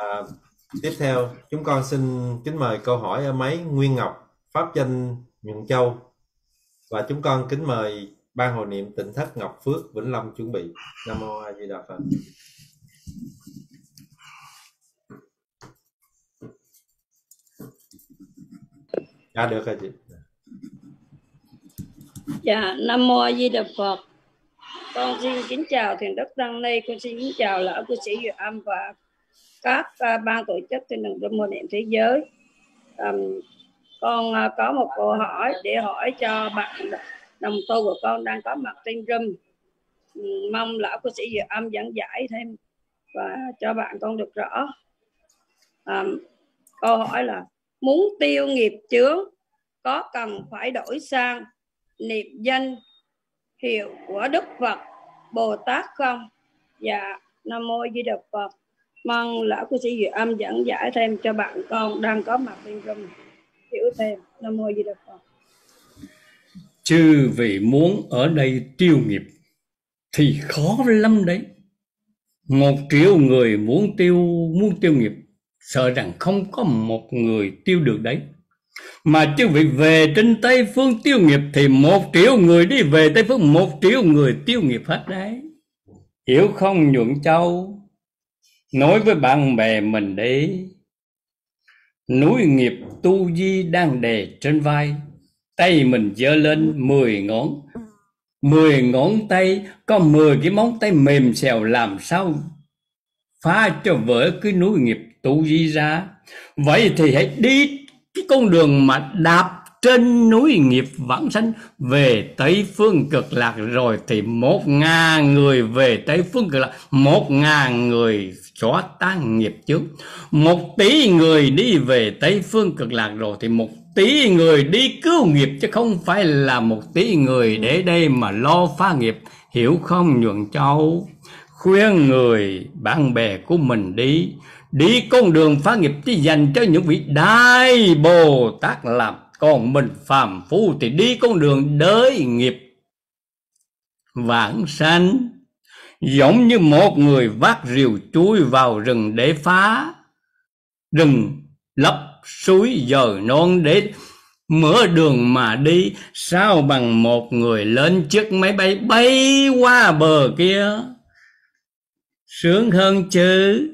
À, tiếp theo chúng con xin kính mời câu hỏi ở máy Nguyên Ngọc, pháp danh Nhuận Châu và chúng con kính mời ban hội niệm tỉnh thất Ngọc Phước Vĩnh Long chuẩn bị. Nam mô A Di Đà Phật. Dạ được rồi chị. Dạ, Nam Mô A Di Đà Phật. Con xin kính chào Thiền Đức Tăng Ni, con xin kính chào lão cư sĩ Duyệt Âm và các uh, à, ban tổ chức trên đường Trung Mô Niệm Thế Giới. Um, con uh, có một câu hỏi để hỏi cho bạn đồng tu của con đang có mặt trên room. Um, mong lão cư sĩ dự Âm dẫn giải thêm và cho bạn con được rõ. Um, câu hỏi là muốn tiêu nghiệp chướng có cần phải đổi sang niệm danh hiệu của Đức Phật Bồ Tát không? Dạ, Nam Mô Di Đà Phật. Mong lão cư sĩ Duyệt Âm dẫn giải thêm cho bạn con đang có mặt bên trong hiểu thêm. Nam Mô Di Đà Phật. Chư vị muốn ở đây tiêu nghiệp thì khó lắm đấy. Một triệu người muốn tiêu muốn tiêu nghiệp, sợ rằng không có một người tiêu được đấy mà chư vị về trên tây phương tiêu nghiệp thì một triệu người đi về tây phương, một triệu người tiêu nghiệp hết đấy hiểu không, nhuận châu nói với bạn bè mình đấy, núi nghiệp tu di đang đè trên vai, tay mình giơ lên mười ngón. Mười ngón tay, có mười cái móng tay mềm xèo làm sao phá cho vỡ cái núi nghiệp tu di ra? Vậy thì hãy đi cái con đường mà đạp trên núi nghiệp vãng sanh, về tây phương cực lạc rồi thì một ngàn người về tây phương cực lạc, một ngàn người xóa tan nghiệp trước một tỷ người đi về tây phương cực lạc rồi thì một tỷ người đi cứu nghiệp, chứ không phải là một tỷ người để đây mà lo phá nghiệp. Hiểu không, nhuận châu? Khuyên người bạn bè của mình đi. Đi con đường phá nghiệp chỉ dành cho những vị đại bồ tát làm còn mình phàm phu thì đi con đường đới nghiệp. Vãng sanh, giống như một người vác rìu chui vào rừng để phá. Rừng lấp suối giờ non để mở đường mà đi. Sao bằng một người lên chiếc máy bay bay qua bờ kia? Sướng hơn chứ?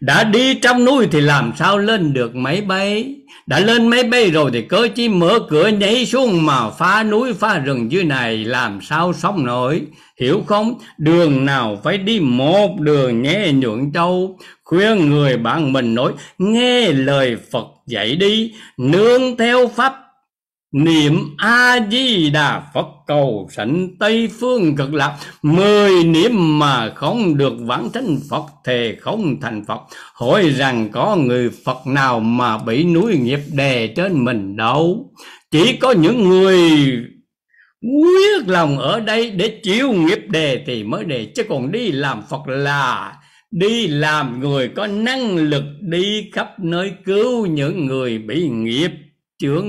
Đã đi trong núi thì làm sao lên được máy bay? Đã lên máy bay rồi thì cớ chi mở cửa nhảy xuống mà phá núi, phá rừng dưới này, làm sao sống nổi? Hiểu không? Đường nào phải đi một đường nhé nhuận châu khuyên người bạn mình nói, nghe lời phật dạy đi, nương theo pháp Niệm A-di-đà Phật cầu sanh Tây Phương cực lạc. Mười niệm mà không được vãng sanh Phật Thề không thành Phật. Hỏi rằng có người Phật nào mà bị núi nghiệp đè trên mình đâu? Chỉ có những người quyết lòng ở đây để chịu nghiệp đề thì mới đề Chứ còn đi làm Phật là đi làm người có năng lực đi khắp nơi cứu những người bị nghiệp chướng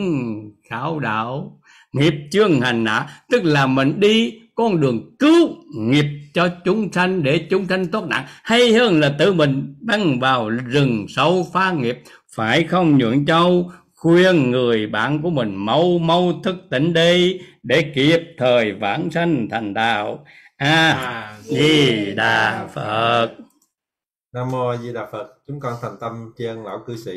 khảo đạo nghiệp chướng hành hạ, tức là mình đi con đường cứu nghiệp cho chúng sanh để chúng sanh tốt nạn. Hay hơn là tự mình băng vào rừng sâu phá nghiệp. Phải không nhượng châu, khuyên người bạn của mình mau mau thức tỉnh đi để kịp thời vãng sanh thành đạo. A di đà phật. Nam mô A Di Đà Phật. Chúng con thành tâm tri ân lão cư sĩ.